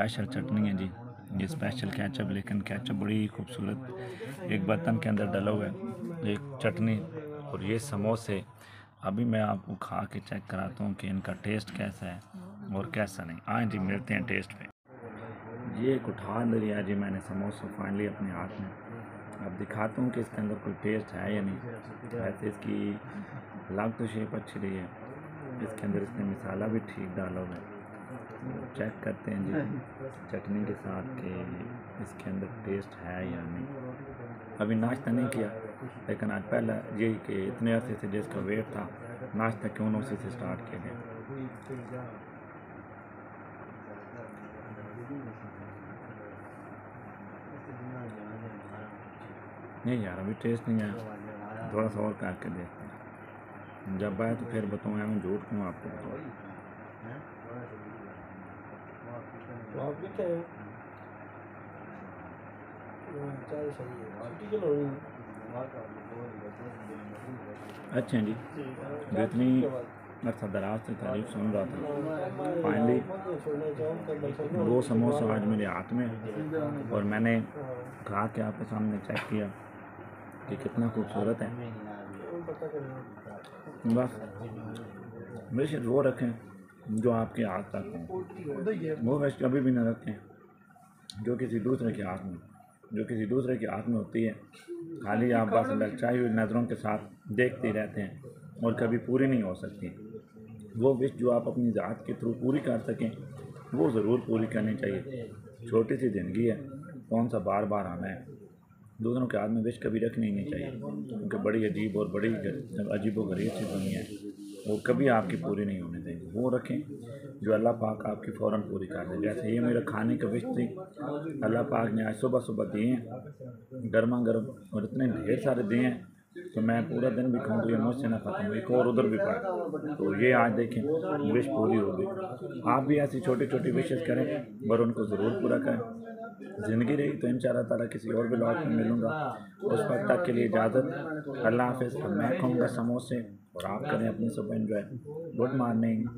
Special चटनी है जी। ये special catch up लेकिन कैचअप बड़ी खूबसूरत। एक बर्तन के अंदर डला हुआ है, एक चटनी और ये समोसे। अभी मैं आपको खा के चेक कराता हूँ कि इनका टेस्ट कैसा है और कैसा नहीं। आए जी, मिलते हैं टेस्ट पे। ये एक उठा लिया जी मैंने समोसा फाइनली अपने हाथ में। अब दिखाता हूँ कि इसके अंदर कोई टेस्ट है या नहीं। वैसे इसकी लाग तो शेप अच्छी रही है। इसके अंदर इसने मसाला भी ठीक डाला हुआ है। चेक करते हैं जी। चटनी के साथ कि इसके अंदर टेस्ट है या नहीं। अभी नाश्ता नहीं किया लेकिन आज पहला यही कि इतने अरसे से जिसका वेट था नाश्ता क्यों ना उसी से स्टार्ट किया गया नहीं यार अभी टेस्ट नहीं आया। थोड़ा सा और करके देखते हैं। जब आए तो फिर बताऊँ मैं झूठ क्यों आपको बताऊँ? आप लिखे हैं चाय सही है। आपकी क्यों अच्छा जी। जो इतनी अरसा दराज से तारीफ़ सुन रहा था। फाइनली दो समोसा आज मेरे हाथ में है और मैंने खा के आपके सामने चेक किया कि कितना खूबसूरत है। बस मेरे से रो रखें। जो आपके हाथ तक हों। वो वैसे कभी भी ना रखें। जो किसी दूसरे के हाथ में जो किसी दूसरे के हाथ में होती है। खाली आप बस ललचाई हुई नज़रों के साथ देखते रहते हैं और कभी पूरी नहीं हो सकती। वो विश जो आप अपनी ज़ात के थ्रू पूरी कर सकें वो ज़रूर पूरी करनी चाहिए। छोटी सी ज़िंदगी है। कौन सा बार बार आना है? दूसरों के हाथ में विश कभी रखनी नहीं चाहिए। क्योंकि बड़ी अजीब और बड़ी अजीब व गरीब सी दुनिया है। वो कभी आपकी पूरी नहीं होने देंगे। वो रखें, जो अल्लाह पाक आपकी फ़ौर पूरी कर दे। जैसे ये मेरा खाने का विश थी अल्लाह पाक ने आज सुबह सुबह दिए हैं गर्मा गर्म और इतने ढेर सारे दिए हैं तो मैं पूरा दिन भी खाऊँ तो ये मुझसे ना ख़त्म एक और उधर भी पड़ा। तो ये आज देखें, विश पूरी हो गई। आप भी ऐसी छोटी छोटी विशेष करें और उनको ज़रूर पूरा करें। ज़िंदगी रही तो इन ताला किसी और भी ब्लॉग में मिलूँगा। उस वक्त तक के लिए इजाज़त। अल्लाह हाफिज़। मैं खाऊँगा समोसे। और आप करें अपने सब एंजॉय गुड मॉर्निंग।